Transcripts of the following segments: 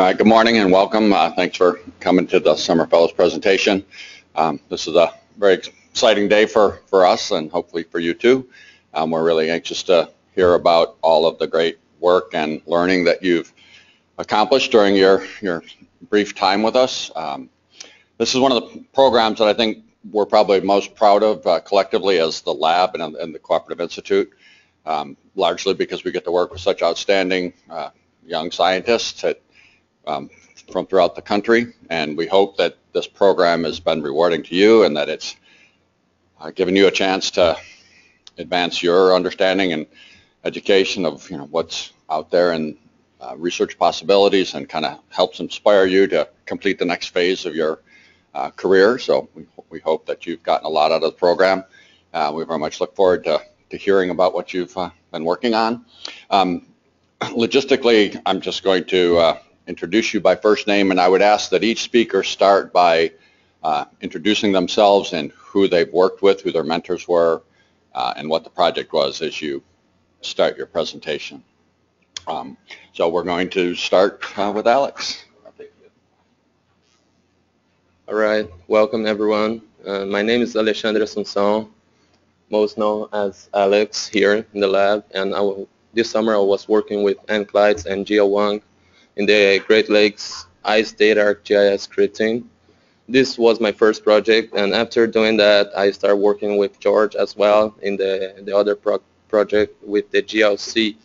Right, good morning and welcome. Uh, thanks for coming to the Summer Fellows presentation. Um, this is a very exciting day for, for us and hopefully for you too. Um, we're really anxious to hear about all of the great work and learning that you've accomplished during your, your brief time with us. Um, this is one of the programs that I think we're probably most proud of uh, collectively as the lab and, and the Cooperative Institute, um, largely because we get to work with such outstanding uh, young scientists at, um, from throughout the country. And we hope that this program has been rewarding to you and that it's uh, given you a chance to advance your understanding and education of you know what's out there and uh, research possibilities and kind of helps inspire you to complete the next phase of your uh, career. So we, we hope that you've gotten a lot out of the program. Uh, we very much look forward to, to hearing about what you've uh, been working on. Um, logistically, I'm just going to uh, introduce you by first name, and I would ask that each speaker start by uh, introducing themselves and who they've worked with, who their mentors were, uh, and what the project was as you start your presentation. Um, so we're going to start uh, with Alex. All right, welcome everyone. Uh, my name is Alexandre Assunção, most known as Alex here in the lab, and this summer I was working with Anne Clites and Jia Wang in the Great Lakes Ice Data ArcGIS scripting. This was my first project, and after doing that, I started working with George as well in the, the other pro project with the GLSEA,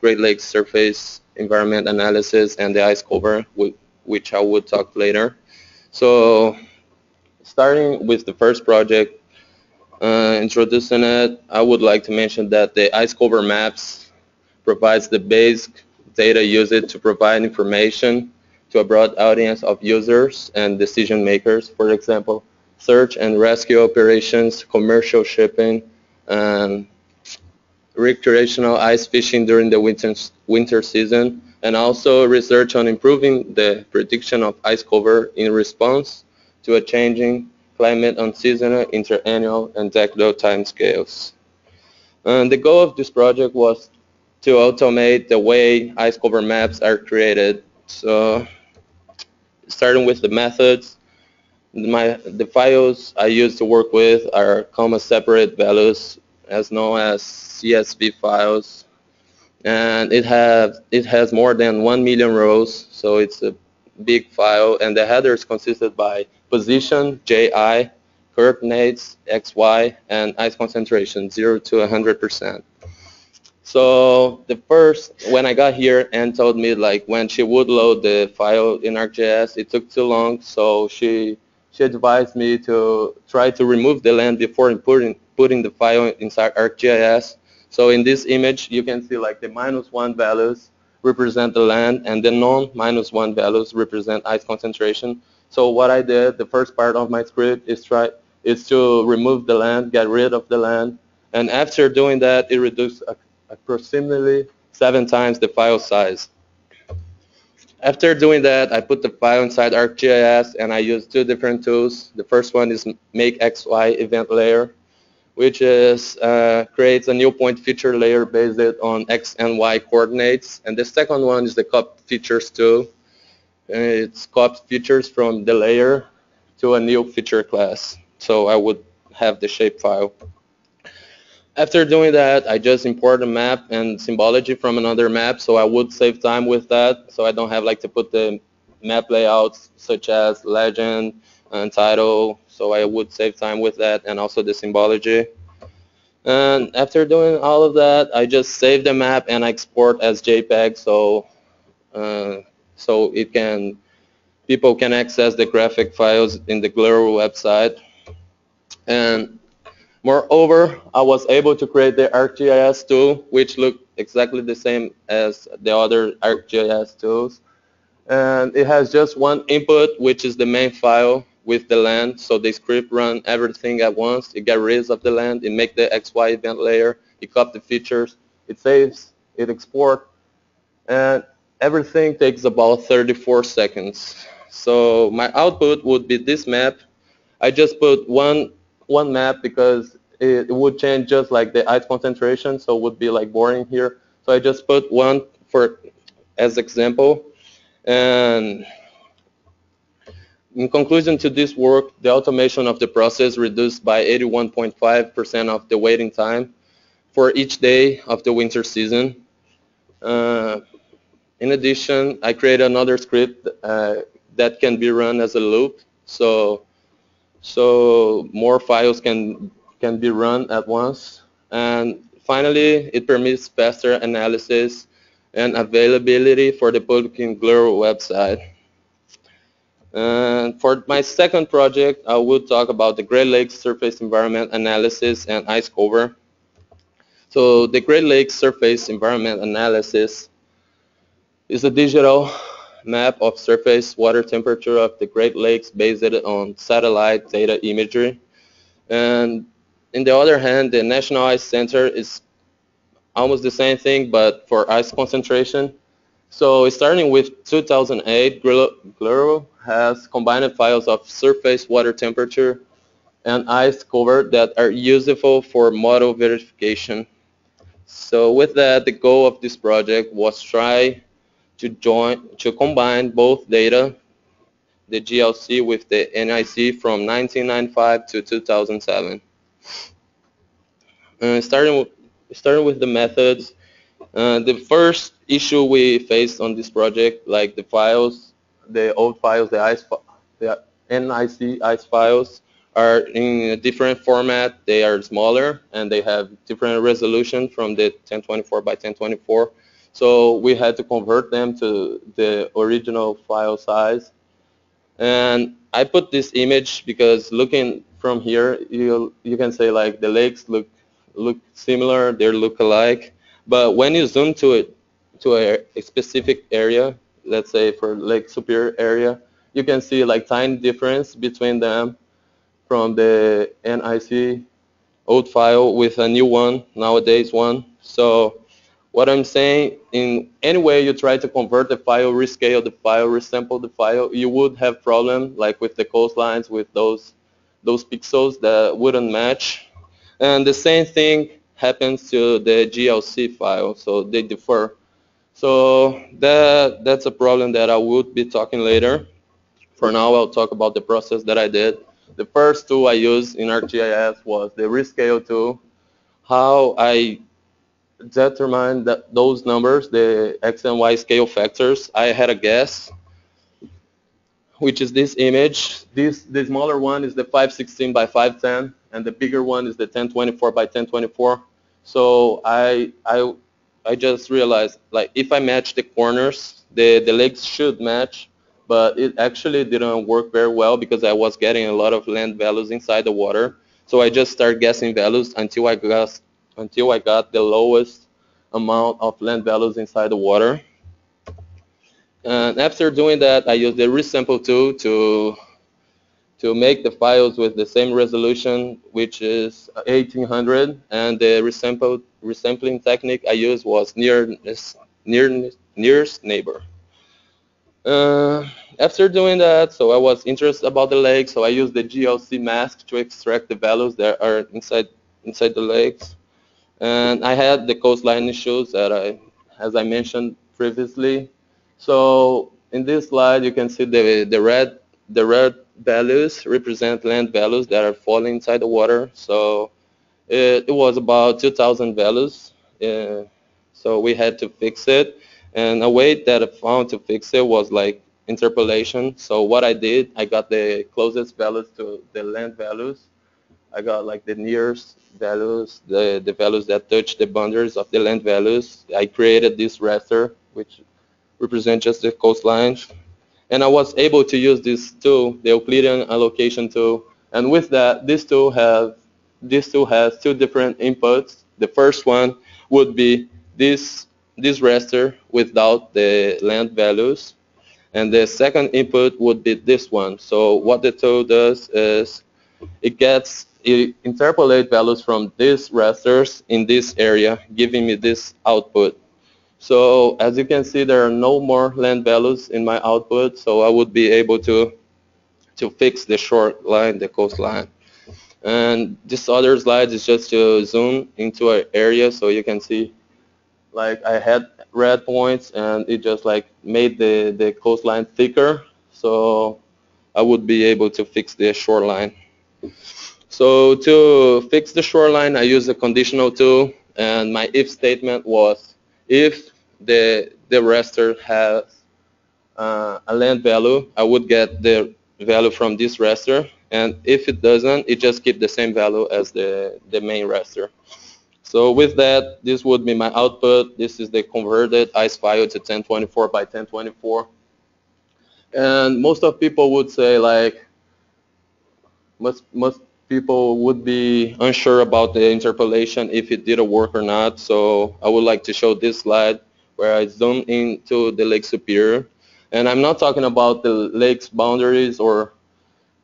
Great Lakes Surface Environment Analysis and the ice cover, which I will talk later. So starting with the first project, uh, introducing it, I would like to mention that the ice cover maps provides the basic data used to provide information to a broad audience of users and decision makers. For example, search and rescue operations, commercial shipping, and recreational ice fishing during the winter, winter season, and also research on improving the prediction of ice cover in response to a changing climate on seasonal, interannual, and decadal timescales. And the goal of this project was to automate the way ice cover maps are created. So starting with the methods, my, the files I use to work with are comma separate values as known as CSV files. And it has it has more than 1 million rows so it's a big file. And the headers consisted by position JI coordinates XY and ice concentration 0 to 100 percent so the first when I got here Anne told me like when she would load the file in ArcGIS it took too long so she she advised me to try to remove the land before putting putting the file inside ArcGIS so in this image, you can see like the minus one values represent the land and the non minus one values represent ice concentration. So what I did, the first part of my script is try is to remove the land, get rid of the land. And after doing that, it reduced approximately seven times the file size. After doing that, I put the file inside ArcGIS and I used two different tools. The first one is make XY event layer which is uh, creates a new point feature layer based on x and y coordinates. And the second one is the cop features tool. It's cop features from the layer to a new feature class. So I would have the shapefile. After doing that, I just import a map and symbology from another map, so I would save time with that, so I don't have like to put the map layouts such as legend and title so I would save time with that and also the symbology. And after doing all of that, I just save the map and I export as JPEG so uh, so it can people can access the graphic files in the GLERL website. And moreover, I was able to create the ArcGIS tool, which looked exactly the same as the other ArcGIS tools. And it has just one input, which is the main file, with the land. So the script run everything at once. It gets rid of the land. It make the XY event layer. It copy the features. It saves. It export. And everything takes about 34 seconds. So my output would be this map. I just put one one map because it, it would change just like the ice concentration. So it would be like boring here. So I just put one for as example. And in conclusion to this work, the automation of the process reduced by 81.5% of the waiting time for each day of the winter season. Uh, in addition, I created another script uh, that can be run as a loop, so so more files can can be run at once. And finally, it permits faster analysis and availability for the public in GLERL website. And for my second project, I will talk about the Great Lakes Surface Environment Analysis and Ice Cover. So the Great Lakes Surface Environment Analysis is a digital map of surface water temperature of the Great Lakes based on satellite data imagery. And in the other hand, the National Ice Center is almost the same thing, but for ice concentration. So starting with 2008, GLERL has combined files of surface water temperature and ice cover that are useful for model verification. So with that, the goal of this project was try to join to combine both data, the GLSEA with the NIC from 1995 to 2007. Uh, starting with, the methods, uh, the first issue we faced on this project, like the files, the old files, the ICE, the NIC ICE files, are in a different format. They are smaller and they have different resolution from the 1024 by 1024. So we had to convert them to the original file size. And I put this image because looking from here, you you can say like the lakes look look similar, they look alike. But when you zoom to it, to a, a specific area, let's say for Lake Superior area, you can see like tiny difference between them from the NIC old file with a new one, nowadays one. So what I'm saying, in any way you try to convert the file, rescale the file, resample the file, you would have problem like with the coastlines, with those those pixels that wouldn't match. And the same thing happens to the GLSEA file, so they differ. So that that's a problem that I would be talking later. For now, I'll talk about the process that I did. The first tool I used in ArcGIS was the rescale tool. How I determined that those numbers, the x and y scale factors, I had a guess, which is this image. This the smaller one is the 516 by 510 and the bigger one is the 1024 by 1024. So I I I just realized like if I match the corners, the the legs should match, but it actually didn't work very well because I was getting a lot of land values inside the water. So I just started guessing values until I got until I got the lowest amount of land values inside the water. And after doing that, I used the resample tool to to make the files with the same resolution, which is 1800, and the resample, resampling technique I used was nearness, nearness, nearest neighbor. Uh, after doing that, so I was interested about the lake, so I used the GLSEA mask to extract the values that are inside inside the lakes. And I had the coastline issues that I, as I mentioned previously. So in this slide, you can see the the red the red values represent land values that are falling inside the water. So it, it was about 2,000 values. Uh, so we had to fix it. And a way that I found to fix it was like interpolation. So what I did, I got the closest values to the land values. I got like the nearest values, the, the values that touch the boundaries of the land values. I created this raster, which represents just the coastlines. and I was able to use this tool, the Euclidean allocation tool. And with that, this tool have this tool has two different inputs. The first one would be this this raster without the land values. And the second input would be this one. So what the tool does is it gets it interpolate values from these rasters in this area, giving me this output. So as you can see, there are no more land values in my output, so I would be able to to fix the short line, the coastline. And this other slide is just to zoom into an area so you can see like I had red points and it just like made the, the coastline thicker so I would be able to fix the shoreline. So to fix the shoreline I used a conditional tool and my if statement was if the, the raster has uh, a land value I would get the value from this raster and if it doesn't it just keep the same value as the, the main raster. So with that, this would be my output. This is the converted ICE file to 1024 by 1024. And most of people would say like, most, most people would be unsure about the interpolation if it did work or not. So I would like to show this slide where I zoom into the Lake Superior. And I'm not talking about the lake's boundaries or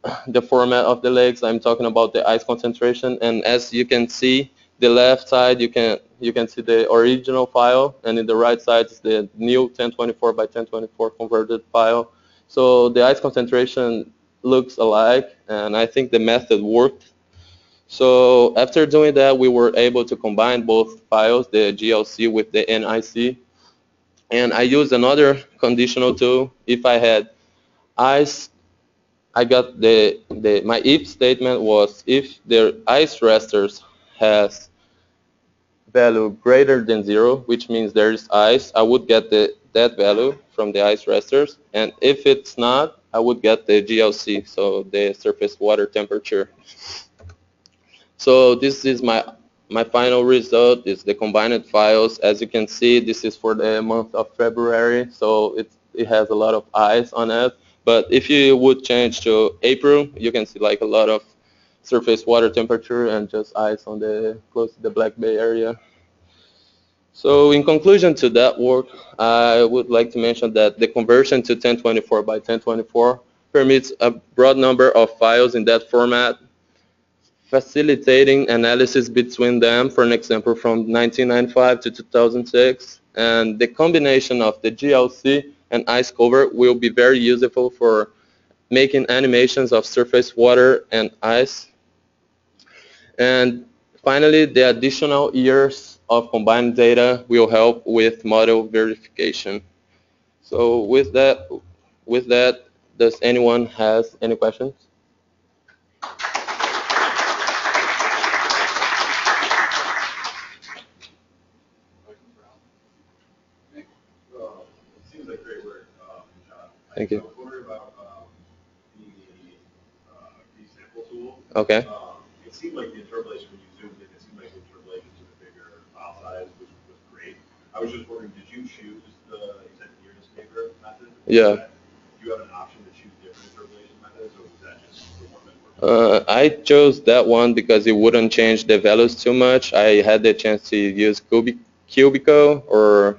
the format of the lakes. I'm talking about the ice concentration. And as you can see, the left side you can you can see the original file and in the right side is the new 1024 by 1024 converted file so the ice concentration looks alike and I think the method worked. So after doing that we were able to combine both files the GLSEA with the NIC and I used another conditional tool. If I had ice I got the, the my if statement was if the ice rasters has value greater than zero, which means there is ice, I would get the, that value from the ice rasters. And if it's not, I would get the GLSEA, so the surface water temperature. So this is my my final result is the combined files. As you can see, this is for the month of February, so it, it has a lot of ice on it. But if you would change to April, you can see like a lot of surface water temperature and just ice on the close to the Black Bay area. So in conclusion to that work, I would like to mention that the conversion to 1024 by 1024 permits a broad number of files in that format, facilitating analysis between them, for an example, from 1995 to 2006. And the combination of the GLSEA and ice cover will be very useful for making animations of surface water and ice and finally, the additional years of combined data will help with model verification. So with that, with that, does anyone has any questions? Thank you. Okay. Um, it seemed like the interpolation, when you zoomed in, it seemed like the interpolation to the bigger file size was, was great. I was just wondering, did you choose the, you said nearest neighbor method? Yeah. Do you have an option to choose different interpolation methods, or was that just the one that worked? Uh, I chose that one because it wouldn't change the values too much. I had the chance to use Cubic, Cubico or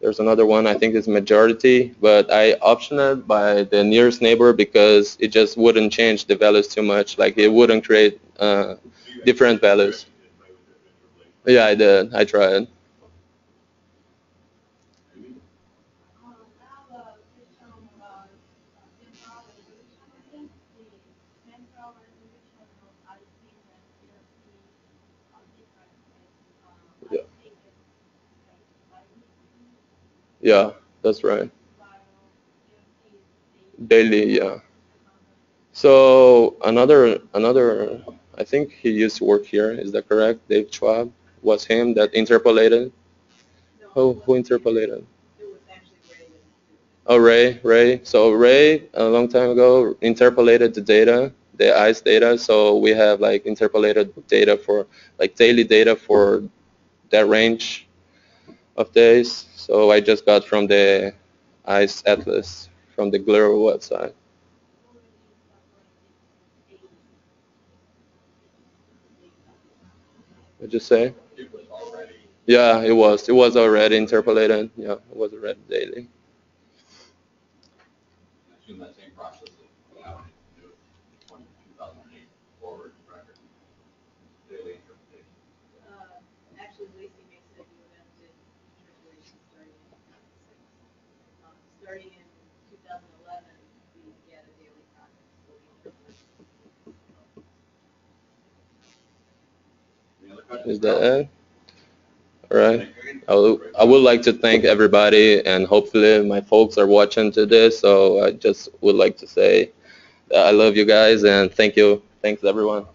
there's another one I think is majority, but I optioned it by the nearest neighbor because it just wouldn't change the values too much. Like it wouldn't create uh, different values. did play with different interpolation. Yeah, I did. I tried. Um, now the system was central resolution, the central resolution of IP and CRC are different. Um, I Yeah. think it's like Yeah, that's right. Daily, yeah. So another, another, I think he used to work here. Is that correct? Dave Schwab was him that interpolated. Who, who interpolated? Oh, Ray, Ray. So Ray, a long time ago, interpolated the data, the ICE data. So we have like interpolated data for like daily data for that range of days. So I just got from the ICE Atlas from the GLERL website. What'd you say? It Yeah, it was. It was already interpolated. Yeah, it was already daily. I assume that same process of how to do it, 20 2008 forward record, daily interpretation. Uh, actually, Lacey makes it, you invented interpolation starting in 2006. Um, starting in 2011, we get a daily project, so we interpolate. Any other questions? Is that it? All right. I would, I would like to thank everybody, and hopefully my folks are watching to this, so I just would like to say I love you guys, and thank you. Thanks, everyone.